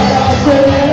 I say